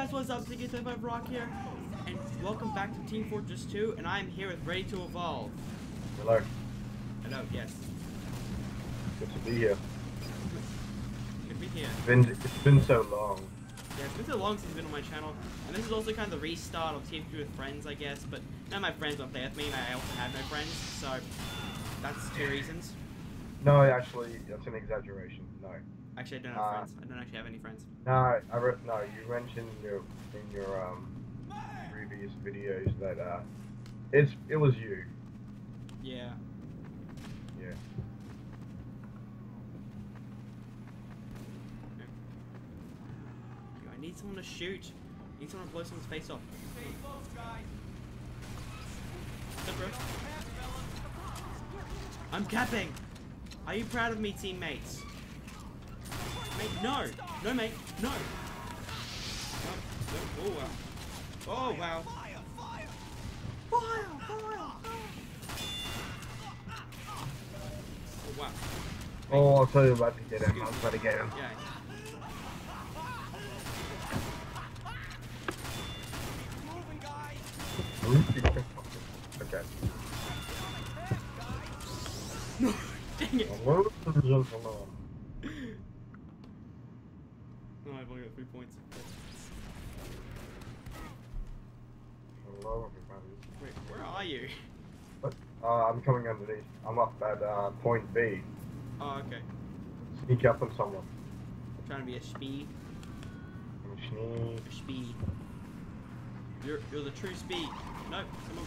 guys, what's up? Sticky35 Rock here, and welcome back to Team Fortress 2, and I'm here with Ready to Evolve. Hello. Hello, yes. Good to be here. Good to be here. It's been it's been so long. Yeah, it's been so long since I've been on my channel, and this is also kind of the restart of TF2 with friends, I guess, but none of my friends to play with me, and I also have no friends, so that's two reasons. No, actually, that's an exaggeration. No. Actually, I don't have Uh, friends. I don't actually have any friends. No, I re- no. You mentioned in your in your um previous videos that uh, it's it was you. Yeah. Yeah. Yo, I need someone to shoot. I need someone to blow someone's face off. Bro? I'm capping! Are you proud of me, teammates? Mate, no! No, mate, no! No, no, oh wow. Oh wow. Fire, fire! Fire, fire! Oh wow. Oh, I'll tell you about to get him. I'll try to get him. Yeah. Okay. No! Dang it! Hello, 100 points. Hello, everybody. Wait, where are you? What? Uh, I'm coming underneath. I'm up at uh, point B. Oh, okay. Sneak up on someone. I'm trying to be a spee. Sneak. speed. You're, you're the true speed. No, come on.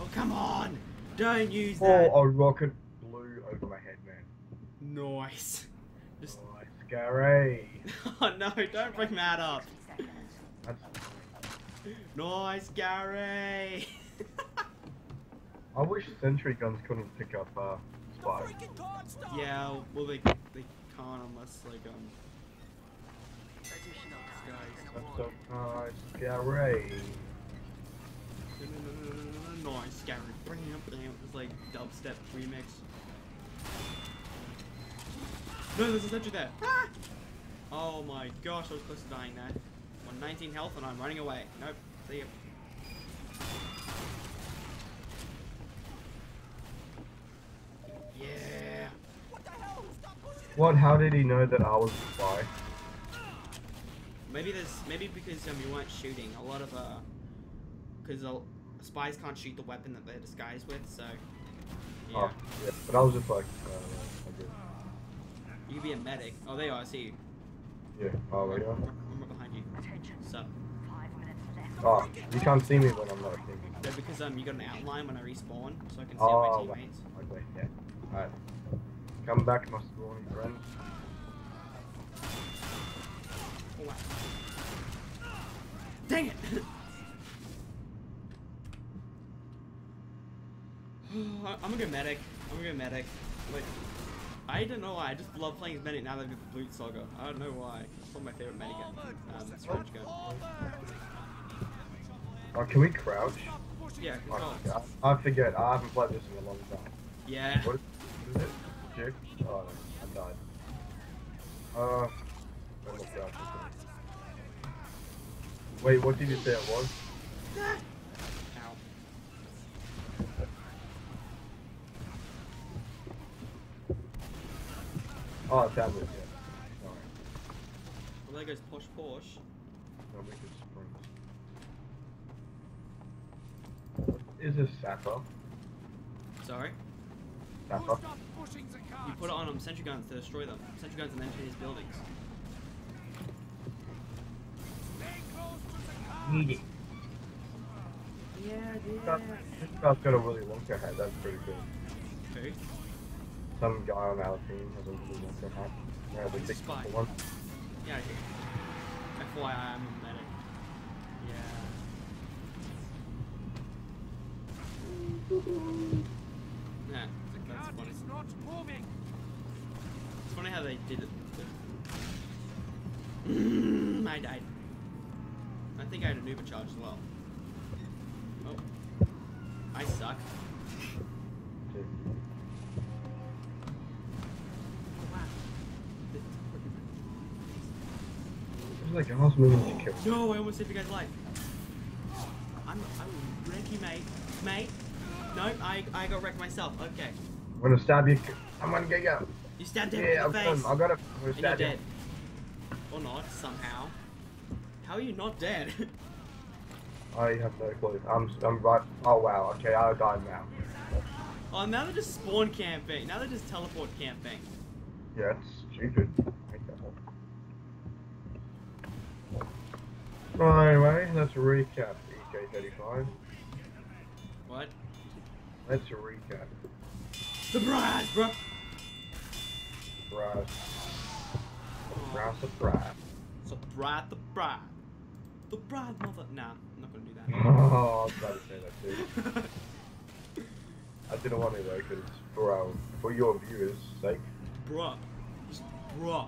Oh, come on! Don't use oh, that! Oh, a rocket blew over my head, man. Nice. Just oh, scary. oh no! Don't bring that up. Nice, Gary. I wish sentry guns couldn't pick up uh, spies. yeah, well they they can't unless like um. That's so nice, scary. Nice, Gary. Bring up, bring up. It's like dubstep remix. No, there's a sentry there. Ah! Oh my gosh, I was close to dying there. On 19 health and I'm running away. Nope. See ya. Yeah. What? How did he know that I was a spy? Maybe there's maybe because um you weren't shooting. A lot of uh, because uh, spies can't shoot the weapon that they're disguised with. So yeah, Oh, yeah. But I was just like, uh, I guess. You could be a medic. Oh, there you are. I see you. Yeah. Oh, I'm, yeah. I'm, I'm right behind you. Sup? Oh, you can't see me when I'm not thinking. No, because um you got an outline when I respawn, so I can see Oh, all my right. teammates. Okay, yeah. Alright. Come back, my scrawny friend. Oh, wow. Dang it! I'm gonna go medic. I'm gonna go medic. Like, I don't know why. I just love playing as medic now that I did the Loot Saga. I don't know why. It's one of my favorite medic um, strange gun. Oh, can we crouch? Yeah, Oh, control. I forget. I haven't played this in a long time. Yeah. What is, what is it? Jig? Oh, no, I died. Uh, I. Wait, what did you say it was? Oh, tablet, yeah. Alright. Well, there goes Posh Porsche. No, we can sprint. Is this Sapper? Sorry. Sapper? You put it on them, sentry guns to destroy them. Sentry guns and enter his buildings. Need it. Yeah, This guy's got a really Wonka hat, that's pretty cool. Who? Some guy on our team has a really Wonka hat. Yeah, the big Spy. one. Yeah, I do. FYI, I'm a medic. Yeah. Yeah, that's funny. It's funny how they did it. I died. I think I had an Uber charge as well. Oh. I suck. Like I was moving to kill. No, I almost saved you guys' life. I'm, I will wreck you, mate. Mate. No, I, I got wrecked myself. Okay. I'm gonna stab you. I'm gonna get you. You stabbed him Yeah, in the I've face. got. I got him. I'm gonna stab you. dead. Or not, somehow. How are you not dead? I have no clue. I'm, I'm right. Oh wow. Okay, I died now. oh, now they're just spawn camping. Now they're just teleport camping. Yeah, it's stupid. Make that one. Well, anyway, let's recap EK35. What? Let's recap. Surprise, bro! Surprise. Surprise, surprise. Surprise, surprise. Surprise, mother. Nah, I'm not gonna do that. Oh, I was about to say that too. I didn't want to though, because for our, for your viewers' sake. Bruh. Just bruh.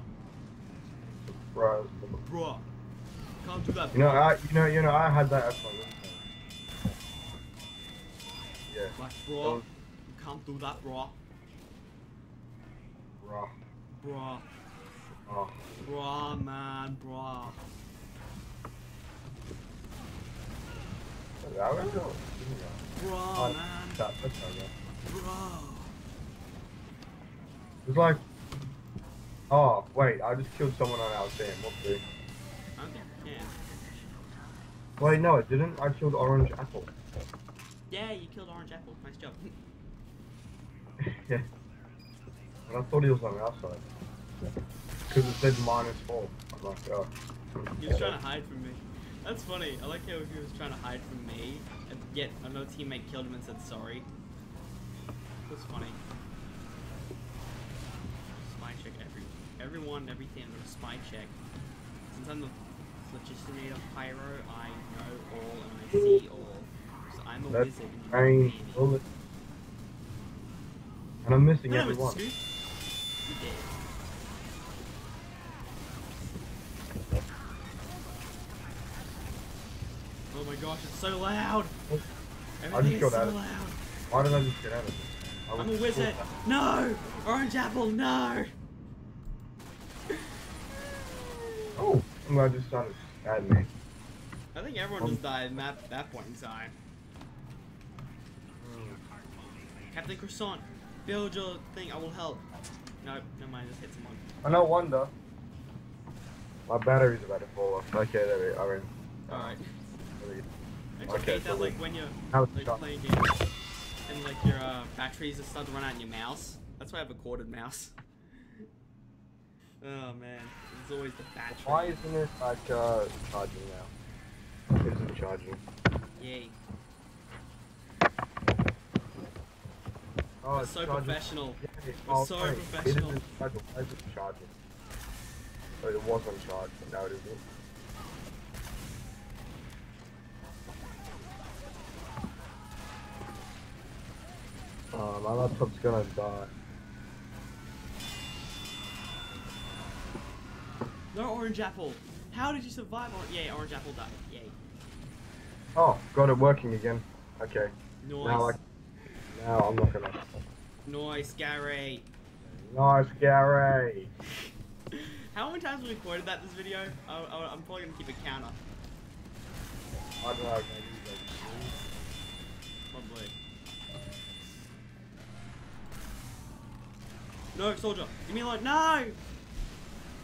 surprise. Bruh. Can't do that. You know. I, you know, you know, I had that as my. Yeah, Like, bruh. was You can't do that, bruh. raw. Bruh. Oh, Bruh, man, bruh. that was all. Bruh, Oh, man. that's not right. Bruh. It's like, oh wait, I just killed someone on our team. What the? Wait, no, it didn't. I killed Orange Apple. Yeah, you killed Orange Apple. Nice job. yeah. And I thought he was on the outside. Because it said minus four. I'm like, oh. He was trying to hide from me. That's funny. I like how he was trying to hide from me, and yet another teammate killed him and said sorry. That's funny. Spy check every, everyone, everything. I'm gonna spy check. Since I'm the legislator pyro, I know all and I see all. So I'm a That's wizard. and you don't see me. And I'm missing No, everyone. Oh my gosh, it's so loud! Everything just is got so out of- loud. Why did I just get out of it? I I'm a wizard. No! Orange apple, no! Oh, I'm glad you started I think everyone Um, just died in that, that point in time. Captain Croissant, build your thing, I will help. No, never mind, just hit someone. I no wonder. My battery's about to fall off. Okay, there we are. Alright. Really- Okay, so that, like, when you're like, playing games and, like, your uh, batteries start to run out in your mouse? That's why I have a corded mouse. Oh, man. It's always the battery. Why isn't it like uh charging now? It isn't charging. Yay. Oh, That's so charging. professional. Yeah, We're oh, so sorry. professional. It isn't charging. Why is it charging? Oh, it was on charge, but now it isn't. Oh, my laptop's gonna die. No orange apple. How did you survive? Or- Yay, orange apple died. Yay. Oh, got it working again. Okay. Nice. Now I, now I'm not gonna. Nice, Gary. Nice, Gary. How many times have we quoted that this video? I, I, I'm probably gonna keep a counter. I don't know. Maybe like Probably. No, soldier. Give me a light. No!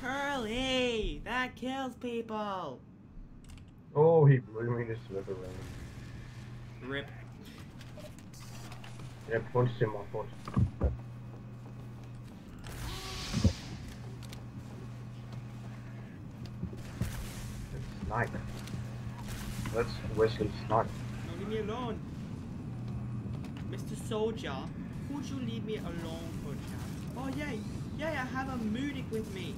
Curly! That kills people! Oh, he blew me to smithereens. Rip. Yeah, punched him. I punched. Snipe. Let's Wesley snipe. No, leave me alone. Mr. Soldier, would you leave me alone for a chance? Oh, yay! Yay, I have a Moodik with me!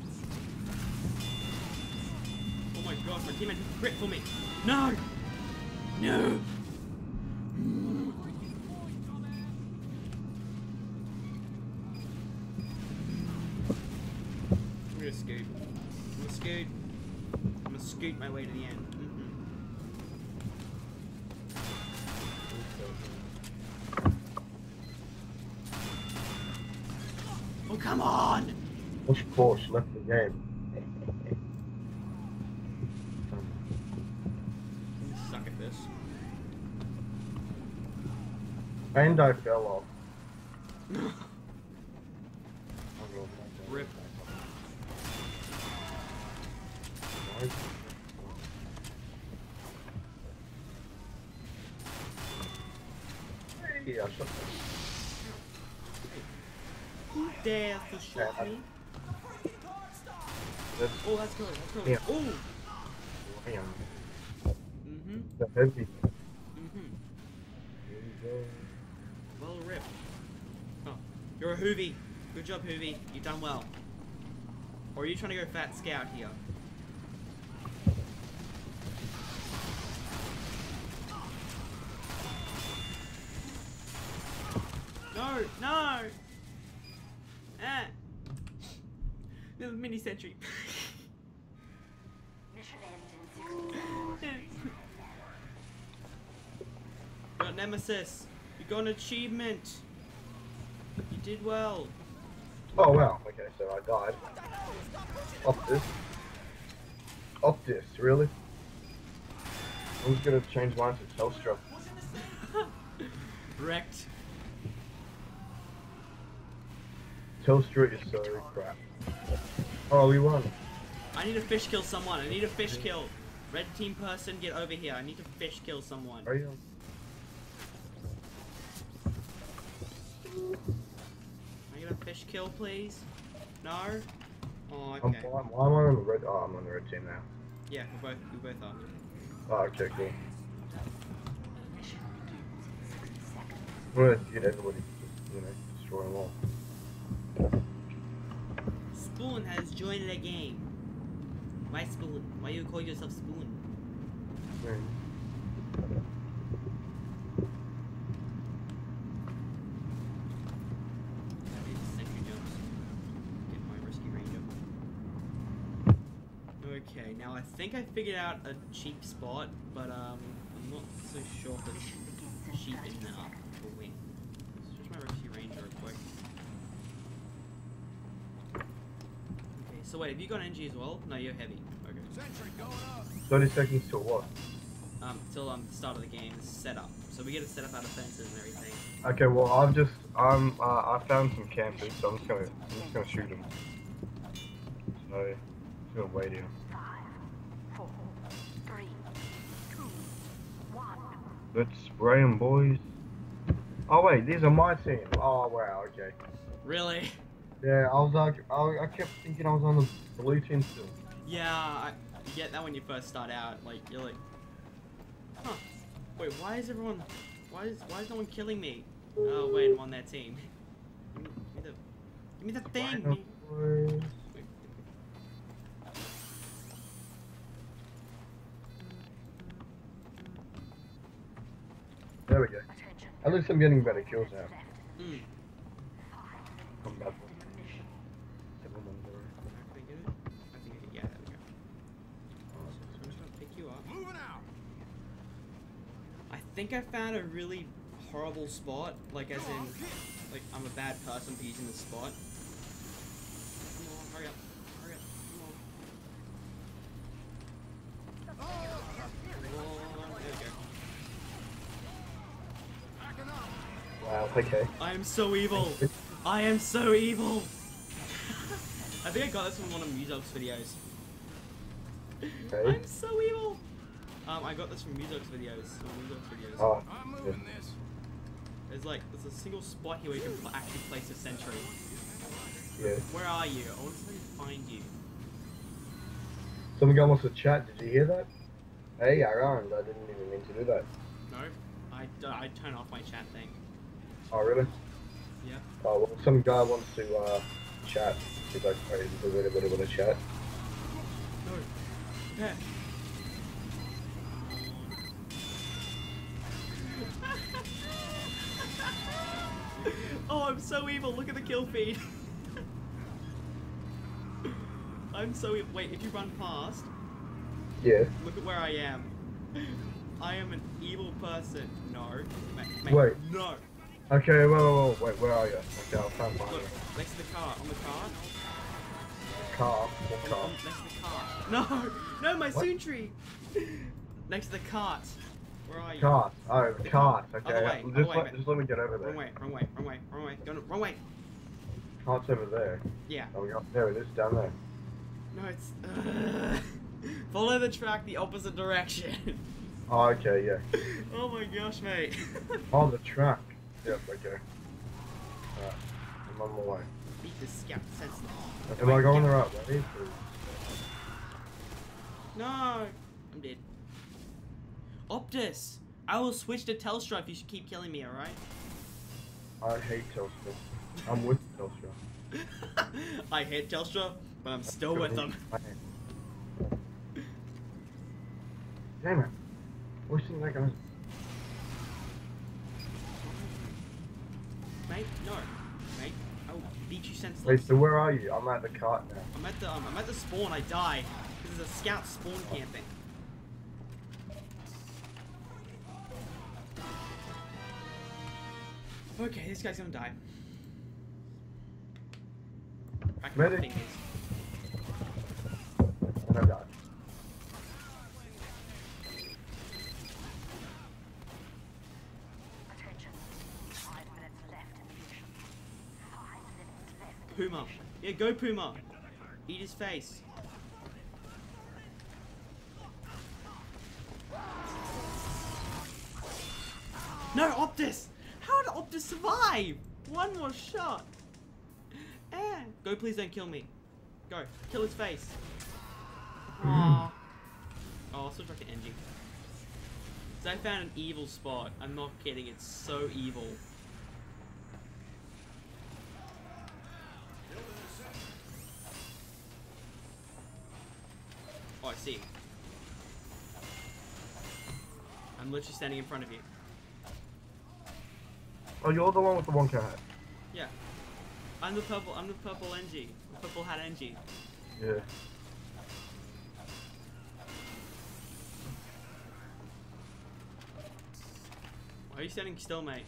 Oh my god, my teammate just crit for me! No! No! I'm gonna scoot. I'm gonna scoot. I'm gonna scoot my way to the end. Mhm. Oh, come on! Push Porsche left the game. And I fell off. Rip. Yeah, shut Who dares to shoot me? You've done well. Or are you trying to go fat scout here? No, no! Ah! Little mini sentry. Mission ends in 60 got Nemesis. You got an achievement. You did well. Oh wow. Okay, so I died. Optus. Optus, really? I'm just gonna change mine to Telstra. Wrecked. Telstra is so crap. Oh, we won. I need to fish kill someone. I need a fish kill. Red team person, get over here. I need to fish kill someone. Are you? Can I get a fish kill, please? No? Oh, I'm okay. fine. Why am on the red? Oh, I'm on the red team now. Yeah, we both we both are. Oh, okay, cool. Mission begins in 60 seconds. I'm gonna get everybody, you know, destroy them all. Spoon has joined the game. Why Spoon? Why you call yourself Spoon? Hmm. I think I figured out a cheap spot, but um, I'm not so sure if it's cheap enough to win. Let's switch my range real quick. Okay, so wait, have you got NG as well? No, you're heavy. Okay. 30 seconds to what? Um, till um, the start of the game is set up. So we get to set up our defenses and everything. Okay, well, I've just, I'm, uh, I found some campers, so I'm just gonna, I'm just gonna shoot them. So, I'm just gonna wait here. Let's spray them, boys. Oh wait, these are my team. Oh wow, okay. Really? Yeah, I was like, I, I kept thinking I was on the blue team still. Yeah, I you get that when you first start out. Like you're like, huh? Wait, why is everyone? Why is why is no one killing me? Oh wait, I'm on their team. Give me, give me the, give me the thing. Bye, boys. Wait. There we go. Attention. At least I'm getting better kills now. Mm. I think I found a really horrible spot, like as in, like I'm a bad person for using this spot. Come on, hurry up, hurry up, come on. Come on, there we go. Backing up. Wow, okay. I am so evil. I am so evil. I think I got this from one of Muselk's videos. Okay. I'm so evil. Um, I got this from Muselk's videos. One of Muselk's videos. Oh, I'm moving this. There's like, there's a single spot here where you can actually place a sentry. yeah. Where are you? I want to find you. Some guy wants to chat. Did you hear that? Hey, I Aaron, I didn't even mean to do that. No, I, I turn off my chat thing. Oh, really? Yeah. Oh, well, some guy wants to uh, chat. He's like, oh, he's a little bit of a chat. No. Yeah. oh, I'm so evil. Look at the kill feed. I'm so evil. Wait, if you run past, Yeah. look at where I am. I am an evil person. No. Mate, mate, Wait. No. Okay, wait, wait, wait, wait, where are you? Okay, I'll find Look, next to the car. On the car. Car, On, what on, car? next to the car. No, no, my What? Soontry. next to the cart. Where are you? Cart. Oh, cart. Okay. Other way, just, way, let, mate. just let me get over there. Wrong way, wrong way, wrong way, wrong way. Go, wrong way. Cart's over there. Yeah. Oh, we got there it is down there. No, it's. follow the track the opposite direction. Oh, okay, yeah. oh my gosh, mate. On the track. Yep, okay. Alright. I'm on my way. Beat the scout senseless. Am I going the right way? No, I'm dead. Optus, I will switch to Telstra if you should keep killing me, alright? I hate Telstra. I'm with Telstra. I hate Telstra, but I'm still with them. Damn it. Where's the that guy? Mate, no. Mate, I will beat you senseless. Wait, so where are you? I'm at the cart now. I'm at the um, I'm at the spawn. I die. This is a scout spawn camping. Okay, this guy's gonna die. Crack my Medic. fingers. And I died. Attention. Five minutes left in the mission. Five minutes left. in the Puma. mission. Yeah, go Puma. Eat his face. No, Optus! How did Optus survive? One more shot. Eh. Go, please don't kill me. Go, kill his face. Aww. Oh, I'll switch back to NG. So I found an evil spot. I'm not kidding, it's so evil. I'm literally standing in front of you. Oh, you're the one with the one cat. Yeah. I'm the purple. I'm the purple NG. The purple hat NG. Yeah. Why are you standing still, mate?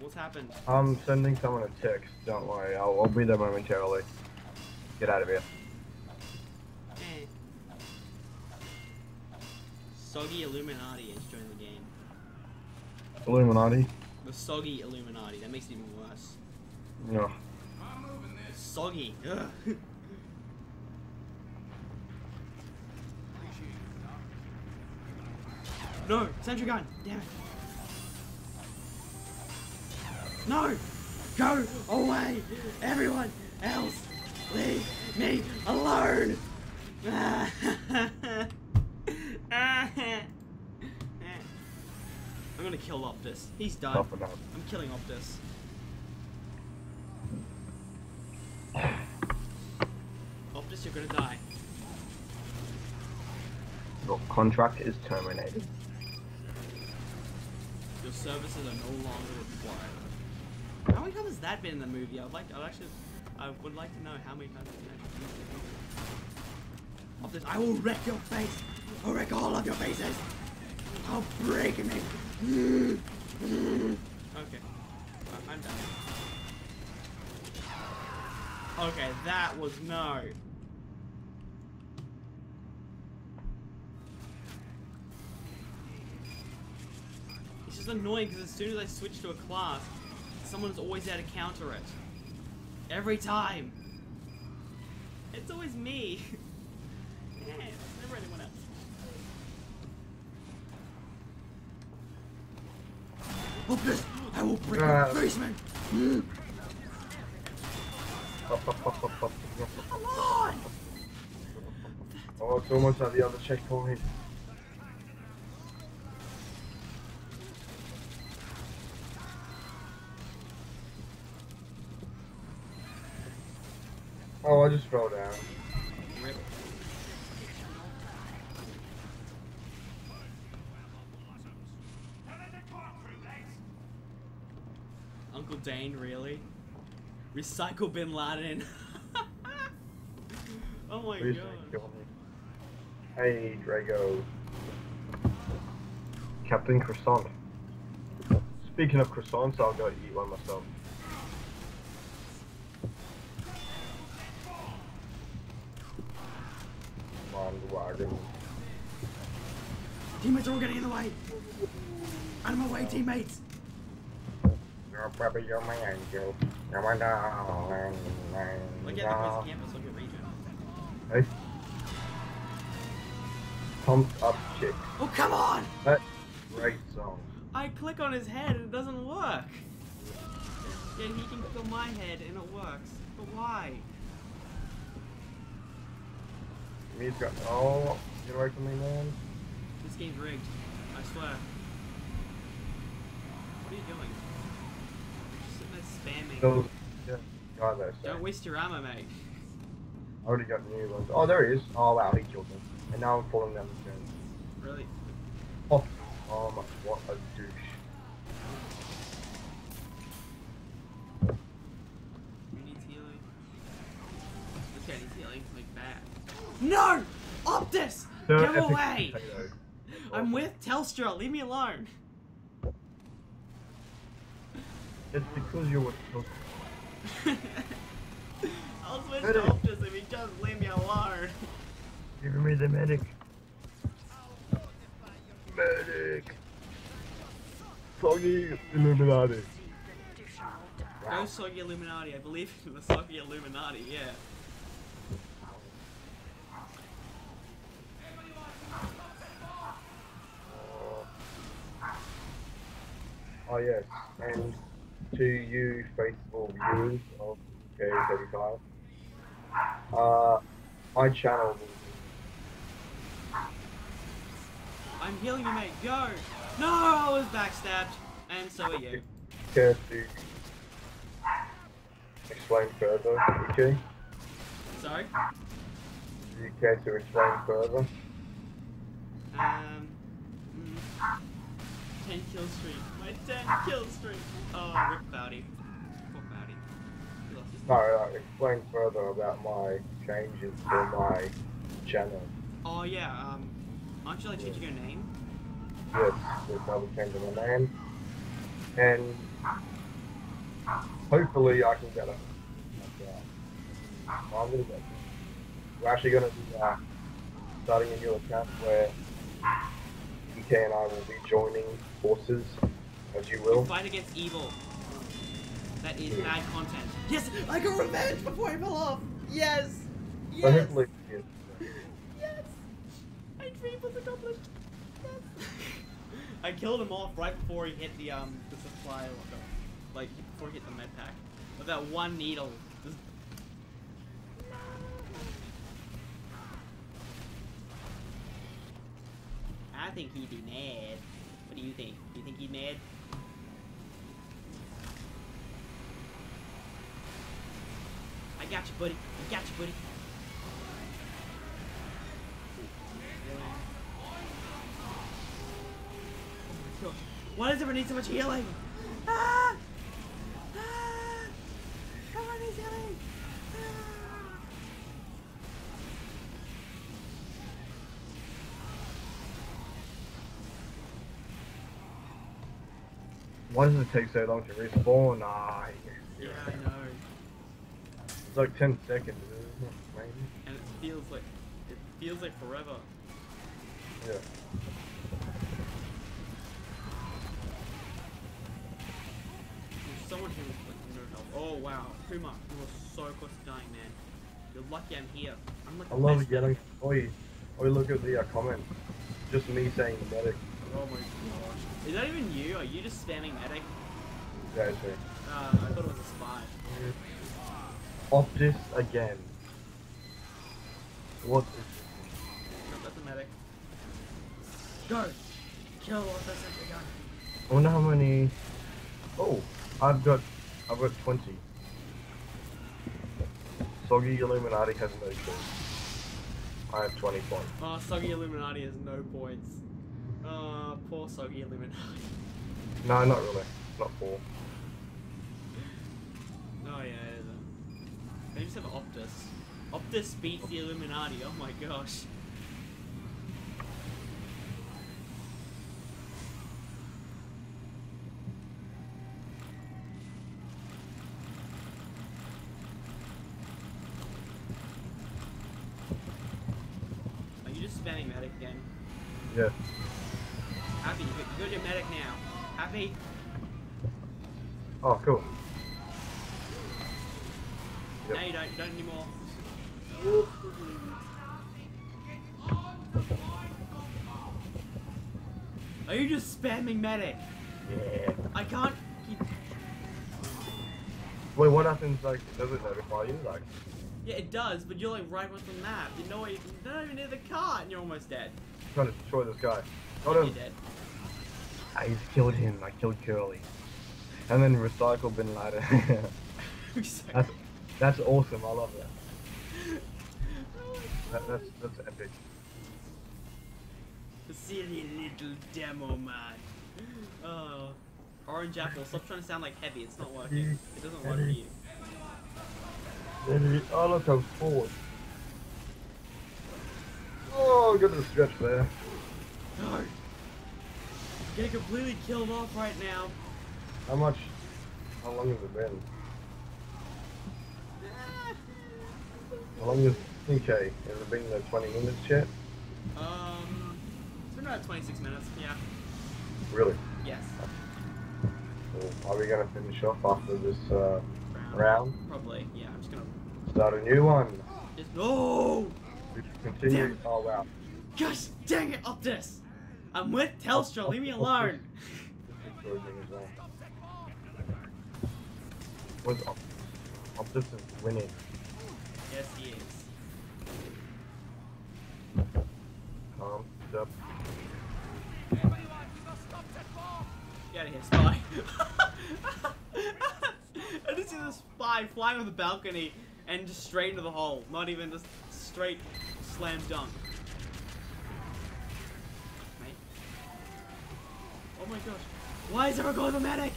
What's happened? I'm sending someone a text. Don't worry. I'll, I'll be there momentarily. Get out of here. Soggy Illuminati has joined the game. Illuminati. The soggy Illuminati. That makes it even worse. No. Soggy. Ugh. no, sentry gun. Damn it. No, go away, everyone else. Leave me alone. I'm gonna kill Optus. He's done. I'm killing Optus. Optus, you're gonna die. Your contract is terminated. Your services are no longer required. How many times has that been in the movie? I'd like. I'd actually. I would like to know how many times it's been actually. Optus, I will wreck your face. I'll wreck all of your faces. I'll break it. Okay. I'm done. Okay, that was no. It's just annoying because as soon as I switch to a class, someone's always there to counter it. Every time. It's always me. yeah, it's never anyone else. Optus, Uh. basement. Come on. Oh, it's almost at the other checkpoint. Oh, I just fell down. Rip. Uncle Dane, really? Recycle Bin Laden. oh my Please god. don't kill me. Hey, Drago. Captain Croissant. Speaking of croissants, I'll go eat one myself. Come on, the wagon. Teammates are all getting in the way. of my way, teammates! You're baby, you're my angel. You're my darling. Look at the campus, look at region. Hey. Pumped up chick. Oh, come on! That great song. I click on his head and it doesn't work. Yet he can click on my head and it works. But why? Me's got. Oh, get away from me, man. This game's rigged. I swear. What are you doing? You're just sitting there spamming. Those. Yeah, guy Don't waste your ammo, mate. I already got new ones. Oh, there he is. Oh, wow, he killed him. And now I'm falling down the stairs. Really? Oh, oh my, what a douche. Who needs healing? This guy needs healing, like bad. No! Optus! So Go away! potato. I'm with Telstra, leave me alone. It's because you're with I'll switch Medic. to Optus if he just leave me alone. Give me the medic. Medic. Foggy Illuminati. Go Soggy Illuminati, I believe in the Soggy Illuminati, yeah. Oh yes, and to you faithful viewers of EK35, uh, my channel I'm healing you, mate, go! No, I was backstabbed. And so are you. care to explain further, okay? Sorry? Do you care to explain further? Um, mm, 10 kill streak. My 10 kill streak. Oh, Rip Bowdy. Poor Bowdy. He lost his No, no, explain further about my changes to my channel. Oh, yeah, um, aren't you like changing your name? Yes, there's another change in my name. And hopefully I can get it. Uh, I'm gonna get We're actually gonna be uh, starting a new account where EK and I will be joining forces, as you will. Fight against evil. That is bad content. Yes, I got revenge before I fell off. Yes, So yes, hopefully, yes. yes. My dream was accomplished. Yes. I killed him off right before he hit the um the supply locker, like before he hit the med pack, with that one needle. I think he'd be mad. What do you think? Do you think he'd be mad? I got you, buddy. I got you, buddy. Oh. Why does everyone need so much healing? Ah! Ah! Everyone needs healing! Ah! Why does it take so long to respawn? Ah, Yeah, I know. it's like 10 seconds, isn't it? Maybe? And it feels like it feels like forever. Yeah. There's someone who was like no health. Oh wow, Kuma, you were so close to dying, man. You're lucky I'm here. I'm like I love getting. medic. Oi, oi, look at the uh, comment. Just me saying medic. Oh my gosh. Is that even you? Are you just spamming medic? Yeah, it's me. Uh, I thought it was a spy. Optus again. What is No, that's a medic. Go! Kill what that's the gun. I wonder how many. Oh, I've got. I've got 20. Soggy Illuminati has no points. I have 20 points. Oh, Soggy Illuminati has no points. Uh, poor Soggy Illuminati. No, not really. Not poor. Oh yeah, it isn't. They just have Optus. Optus beats the Illuminati, oh my gosh. Happy? Oh, cool. Yep. No, you don't. You don't anymore. Are you just spamming medic? Yeah. I can't keep. Wait, what happens, like, does it notify you? Like, Yeah, it does, but you're like right across the map. You know, you- you're not even near the car, and you're almost dead. trying to destroy this guy. Got You're dead. I just killed him. I killed Curly. And then recycle Bin Laden. that's, that's awesome. I love that. that that's, that's epic. Silly little demo man. Oh. Orange apple, stop trying to sound like heavy. It's not working. It doesn't work for you. Oh, look, I was forward. Oh, got the stretch there. No. Getting completely killed off right now. How much? How long has it been? How long is PK? Has it been the 20 minutes yet? Um, it's been about 26 minutes. Yeah. Really? Yes. Well, are we gonna finish off after this uh, round? Probably. Yeah. I'm just gonna. Start a new one. Just no. Continue. Oh wow. Gosh dang it, Optus! I'm with Telstra. Leave me alone. This is charging as well. Was Optus is winning? Yes, he is. Calm. Up. Get out of here, spy. I just see the spy flying on the balcony and just straight into the hole. Not even just straight slam dunk. Oh my gosh. Why is everyone going to medic?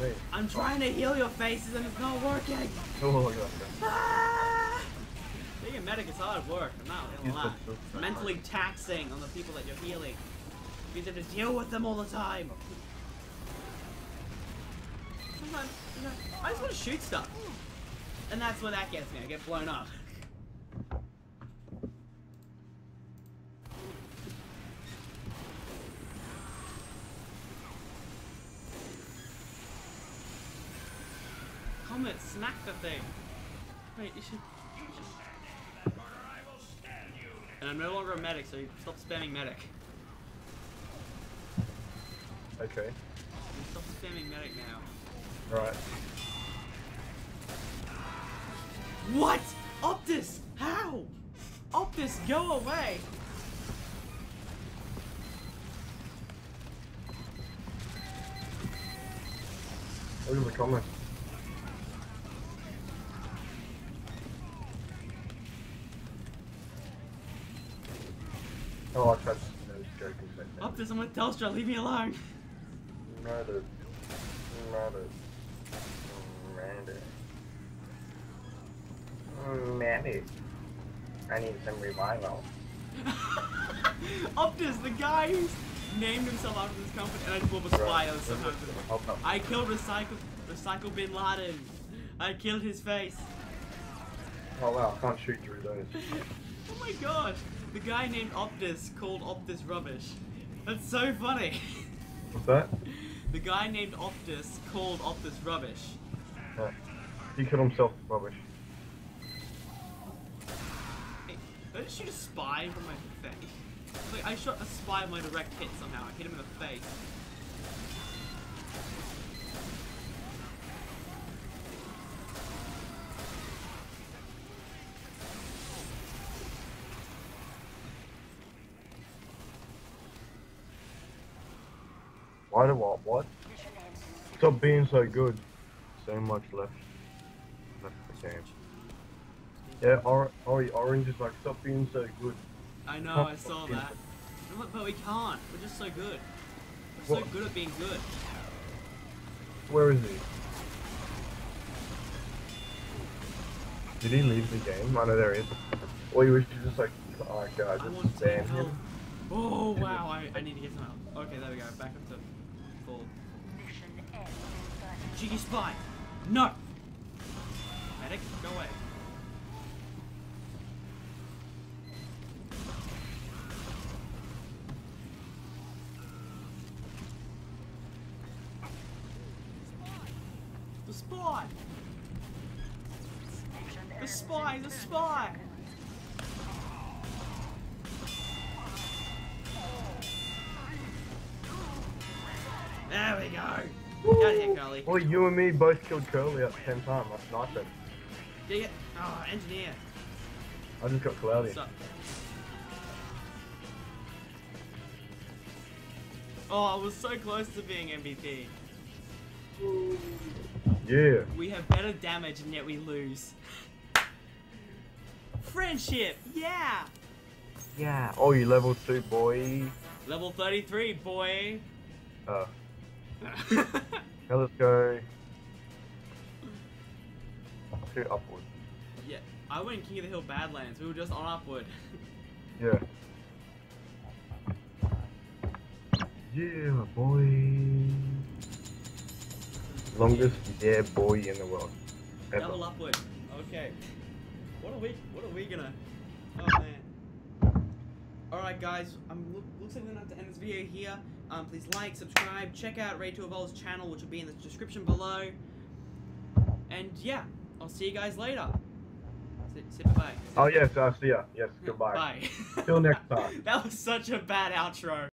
Wait. I'm trying to heal your faces and it's not working. Oh, at that. Ah! Being a medic is hard work, I'm not gonna lie. that's- that's It's mentally taxing on the people that you're healing. You have to deal with them all the time. Sometimes, you know, I just want to shoot stuff. And that's where that gets me, I get blown up. Comet, smack the thing. Wait, you should. And I'm no longer a medic, so you stop spamming medic. Okay. You stop spamming medic now. Right. What? Optus! How? Optus, go away! Look at the comment. Oh, I tried to no, it's joking. but- Optus, I'm with Telstra, leave me alone. Murdered. Murdered. Mandy. I need some revival. Optus, the guy who's named himself after this company, and I just love a spy on sometimes. Help. I killed Recycle, Recycle Bin Laden. I killed his face. Oh wow, I can't shoot through those. Oh my gosh, the guy named Optus called Optus rubbish. That's so funny. What's that? The guy named Optus called Optus rubbish. Yeah. He killed himself, rubbish. Hey, did I just shoot a spy from my face? Like, I shot a spy with my direct hit somehow. I hit him in the face. Why do what? What? Stop being so good. So much left. Left the game. Yeah, or, oh, or orange is like, stop being so good. I know, I saw that. But- But we can't. We're just so good. We're so good at being good. Where is he? Did he leave the game? I know there he is. Or you wish to just like, oh god, just him. Oh wow, I, I need to get some help. Okay, there we go. Back up to called. Cheeky spy! No! Medic, go away. The spy! The spy! The spy! Out of here, Carly. Well, you and me both killed Curly at the same time. That's nice. Then. Dig it. Oh, engineer. I just got cloudy. What's up? Oh, I was so close to being MVP. Yeah. We have better damage and yet we lose. Friendship, yeah! Yeah. Oh, you level two, boy. Level 33, boy. Uh, now let's go. To upward. yeah, I went King of the Hill Badlands. We were just on upward. Yeah. Yeah, my boy. Longest yeah boy in the world. Ever. Double upward. Okay. What are we? What are we gonna? Oh man. All right, guys. Um, look, looks like we're gonna have to end this video here. Um, please like, subscribe, check out Ready To Evolve's channel, which will be in the description below. And yeah, I'll see you guys later. Say, say bye. Oh yes, I'll see ya. Yes, goodbye. Bye. Till next time. that was such a bad outro.